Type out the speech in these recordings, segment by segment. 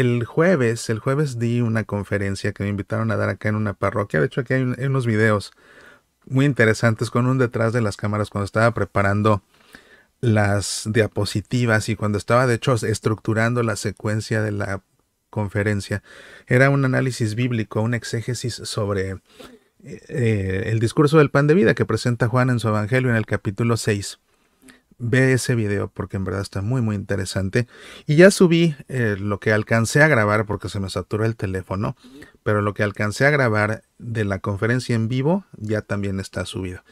el jueves, el jueves di una conferencia que me invitaron a dar acá en una parroquia. De hecho, aquí hay, unos videos muy interesantes con un detrás de las cámaras cuando estaba preparando las diapositivas y cuando estaba de hecho estructurando la secuencia de la conferencia. Era un análisis bíblico, un exégesis sobre eh, el discurso del pan de vida que presenta Juan en su Evangelio en el capítulo 6 ve ese video porque en verdad está muy muy interesante. Y ya subí eh, lo que alcancé a grabar porque se me saturó el teléfono, pero lo que alcancé a grabar de la conferencia en vivo ya también está subido.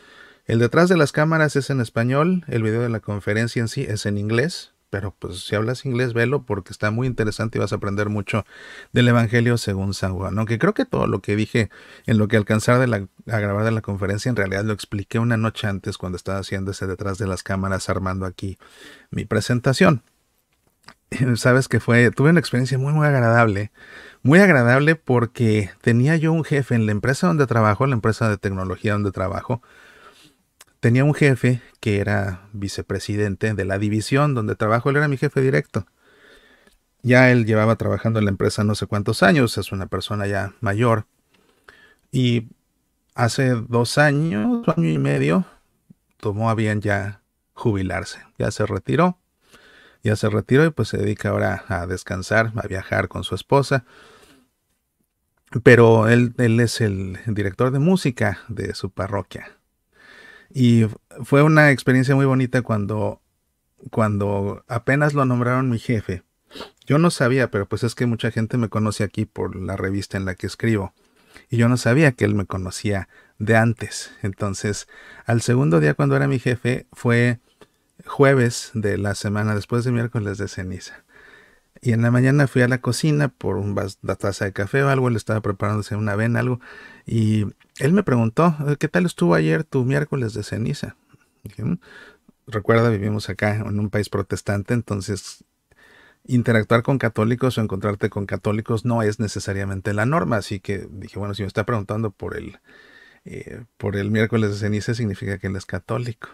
El detrás de las cámaras es en español, el video de la conferencia en sí es en inglés, pero pues si hablas inglés, velo porque está muy interesante y vas a aprender mucho del Evangelio según San Juan. Aunque creo que todo lo que dije en lo que alcanzar de la, a grabar de la conferencia, en realidad lo expliqué una noche antes cuando estaba haciendo ese detrás de las cámaras, armando aquí mi presentación. Sabes que fue, tuve una experiencia muy, muy agradable. Muy agradable porque tenía yo un jefe en la empresa donde trabajo, la empresa de tecnología donde trabajo, tenía un jefe que era vicepresidente de la división donde trabajo, él era mi jefe directo. Ya él llevaba trabajando en la empresa no sé cuántos años, es una persona ya mayor. Y hace dos años, año y medio, tomó a bien ya jubilarse. Ya se retiró. Ya se retiró y pues se dedica ahora a descansar, a viajar con su esposa. Pero él, él es el director de música de su parroquia. Y fue una experiencia muy bonita cuando, cuando apenas lo nombraron mi jefe. Yo no sabía, pero pues es que mucha gente me conoce aquí por la revista en la que escribo. Y yo no sabía que él me conocía de antes. Entonces, al segundo día cuando era mi jefe fue jueves de la semana después de miércoles de ceniza. Y en la mañana fui a la cocina por un una taza de café o algo, él estaba preparándose una avena, algo, y él me preguntó, ¿qué tal estuvo ayer tu miércoles de ceniza? Mm, recuerda, vivimos acá en un país protestante, entonces interactuar con católicos o encontrarte con católicos no es necesariamente la norma, así que dije, bueno, si me está preguntando por el, eh, por el miércoles de ceniza, significa que él es católico.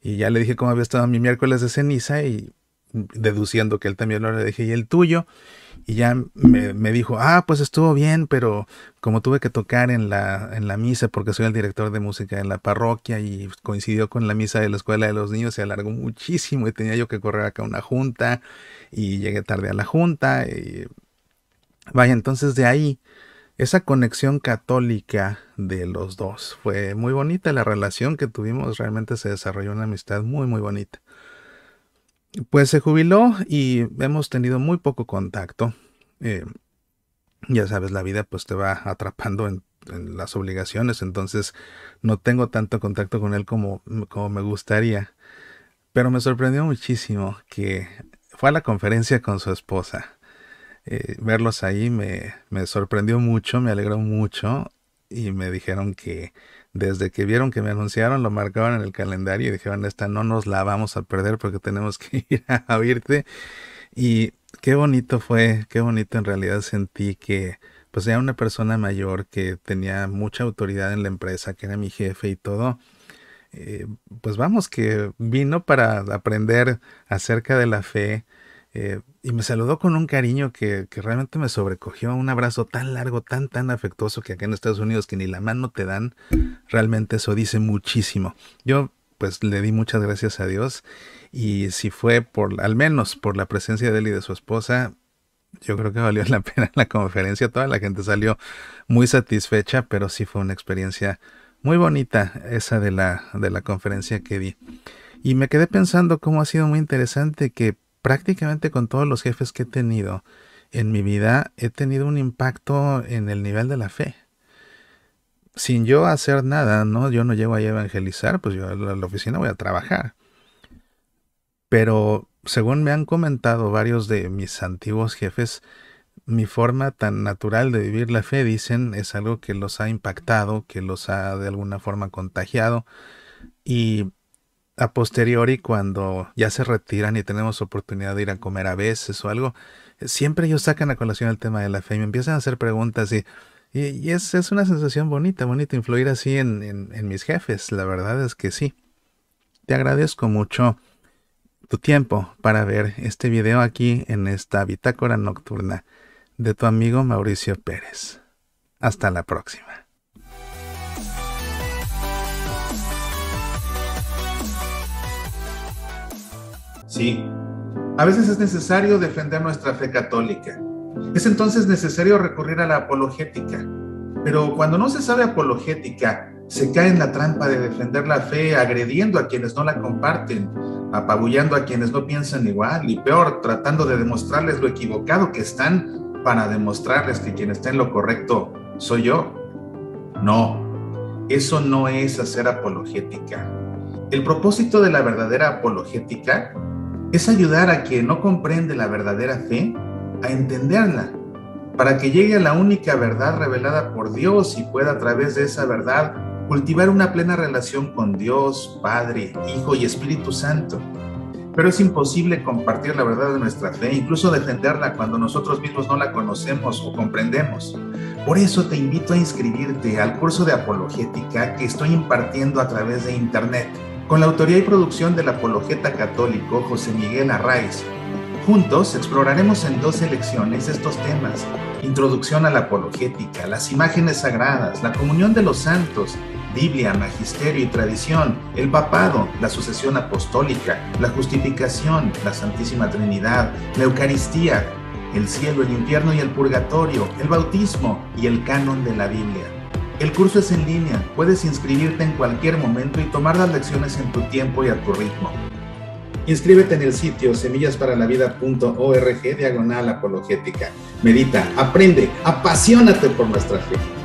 Y ya le dije cómo había estado mi miércoles de ceniza y deduciendo que él también lo le dije, ¿y el tuyo? Y ya me, dijo, ah, pues estuvo bien, pero como tuve que tocar en la, en la misa, porque soy el director de música en la parroquia y coincidió con la misa de la escuela de los niños, se alargó muchísimo y tenía yo que correr acá a una junta y llegué tarde a la junta. Y... Vaya, entonces de ahí, esa conexión católica de los dos fue muy bonita, la relación que tuvimos realmente se desarrolló una amistad muy, muy bonita. Pues se jubiló y hemos tenido muy poco contacto. Eh, ya sabes, la vida pues te va atrapando en, las obligaciones, entonces no tengo tanto contacto con él como, como me gustaría. Pero me sorprendió muchísimo que fue a la conferencia con su esposa. Eh, verlos ahí me, me sorprendió mucho, me alegró mucho y me dijeron que desde que vieron que me anunciaron, lo marcaban en el calendario y dijeron, esta no nos la vamos a perder porque tenemos que ir a oírte. Y qué bonito fue, qué bonito en realidad sentí que pues era una persona mayor que tenía mucha autoridad en la empresa, que era mi jefe y todo. Eh, pues vamos, que vino para aprender acerca de la fe, eh, y me saludó con un cariño que, que, realmente me sobrecogió, un abrazo tan largo, tan, tan afectuoso que acá en Estados Unidos que ni la mano te dan, realmente eso dice muchísimo. Yo pues le di muchas gracias a Dios y si fue por, al menos por la presencia de él y de su esposa, yo creo que valió la pena la conferencia, toda la gente salió muy satisfecha, pero sí fue una experiencia muy bonita esa de la, de la conferencia que di. Y me quedé pensando cómo ha sido muy interesante que prácticamente con todos los jefes que he tenido en mi vida, he tenido un impacto en el nivel de la fe. Sin yo hacer nada, ¿no? Yo no llego a evangelizar, pues yo a la oficina voy a trabajar. Pero según me han comentado varios de mis antiguos jefes, mi forma tan natural de vivir la fe, dicen, es algo que los ha impactado, que los ha de alguna forma contagiado. Y a posteriori, cuando ya se retiran y tenemos oportunidad de ir a comer a veces o algo, siempre ellos sacan a colación el tema de la fe y me empiezan a hacer preguntas y, y, es, es, una sensación bonita, bonita influir así en, en, mis jefes. La verdad es que sí. Te agradezco mucho tu tiempo para ver este video aquí en esta bitácora nocturna de tu amigo Mauricio Pérez. Hasta la próxima. Sí, a veces es necesario defender nuestra fe católica. Es entonces necesario recurrir a la apologética. Pero cuando no se sabe apologética, se cae en la trampa de defender la fe agrediendo a quienes no la comparten, apabullando a quienes no piensan igual y peor, tratando de demostrarles lo equivocado que están para demostrarles que quien está en lo correcto soy yo. No, eso no es hacer apologética. El propósito de la verdadera apologética es ayudar a quien no comprende la verdadera fe a entenderla, para que llegue a la única verdad revelada por Dios y pueda a través de esa verdad cultivar una plena relación con Dios, Padre, Hijo y Espíritu Santo. Pero es imposible compartir la verdad de nuestra fe, incluso defenderla cuando nosotros mismos no la conocemos o comprendemos. Por eso te invito a inscribirte al curso de apologética que estoy impartiendo a través de Internet con la autoría y producción del apologeta católico José Miguel Arraiz. Juntos exploraremos en dos lecciones estos temas, introducción a la apologética, las imágenes sagradas, la comunión de los santos, Biblia, magisterio y tradición, el papado, la sucesión apostólica, la justificación, la Santísima Trinidad, la Eucaristía, el cielo, el infierno y el purgatorio, el bautismo y el canon de la Biblia. El curso es en línea, puedes inscribirte en cualquier momento y tomar las lecciones en tu tiempo y a tu ritmo. Inscríbete en el sitio semillasparalavida.org diagonal apologética. Medita, aprende, apasionate por nuestra fe.